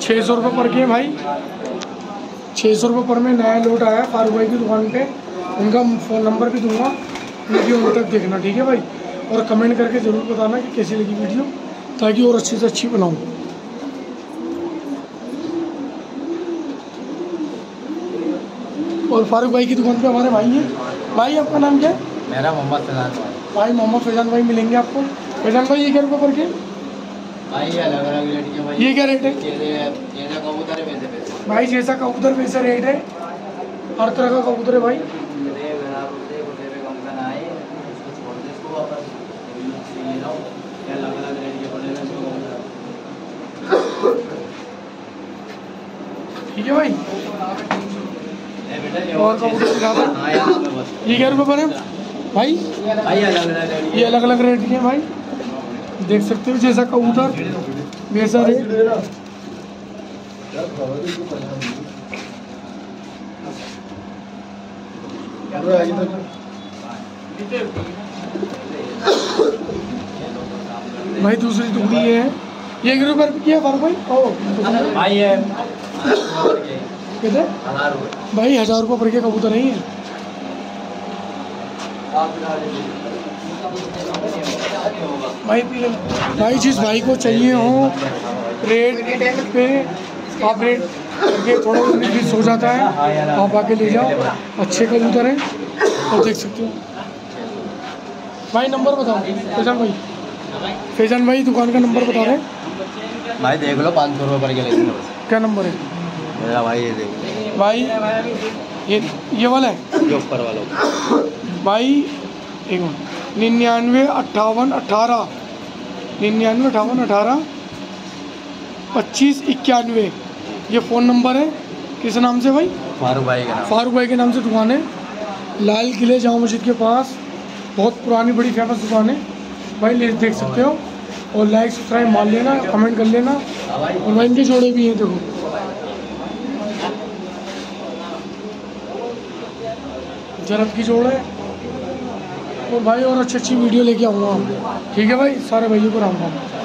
छः सौ रुपये पर के भाई। छः सौ रुपये पर में नया लोट आया फारूक भाई की दुकान पे। उनका फ़ोन नंबर भी दूँगा। वीडियो उन तक देखना, ठीक है भाई? और कमेंट करके ज़रूर बताना कि कैसी लगी वीडियो, ताकि और अच्छे से अच्छी बनाऊँ। और फारूक भाई की दुकान पे हमारे भाई हैं। भाई आपका नाम क्या है? मेरा मोहम्मद फैजान भाई। भाई मोहम्मद फैजान भाई मिलेंगे आपको। फैजान भाई ये क्या रुपये पर के? भाई ये अलग अलग रेट के भाई। ये क्या रेट है? कबूतर है भाई जैसा कबूतर वैसा रेट है। हर तरह का कबूतर है भाई। ठीक है भाई। और कबूतर दिखा। हाँ ये क्या रुपये है भाई? ये अलग अलग रेट के हैं भाई। देख सकते हो जैसा कबूतर, वैसा रेट। भाई, दूसरी टुकड़ी है। ये एक रुपये की है भाई? ओ। भाई, ये कितने भाई हज़ार रुपये पर के कबूतर नहीं है। भाई पी ले भाई जिस भाई को चाहिए हो रेट पे आप रेट करके थोड़ा इंक्रीज हो जाता है। आप आके ले जाओ। अच्छे कबूतर हैं। और देख सकते हो। भाई नंबर बताओ। फैजान भाई। फैजान भाई दुकान का नंबर बता रहे भाई देख लो पाँच सौ रुपये पर के क्या नंबर है? मेरा भाई ये देख। भाई ये ये वाला है? जो ऊपर वालों भाई एक मिनट। निन्यानवे अट्ठावन अठारह। निन्यानवे अट्ठावन अठारह। पच्चीस इक्यानवे। ये फ़ोन नंबर है? किस नाम से भाई? फारूक भाई का फारूक भाई के नाम से दुकान है। लाल किले जामा मस्जिद के पास। बहुत पुरानी बड़ी फ़ेमस दुकान है। भाई ले देख सकते हो। और लाइक सब्सक्राइब मान लेना कमेंट कर लेना। और भाई इनके जोड़े भी हैं देखो। जरब की जोड़ है। और भाई, और अच्छी अच्छी वीडियो लेके आऊँगा। ठीक है भाई? सारे भाइयों को राम राम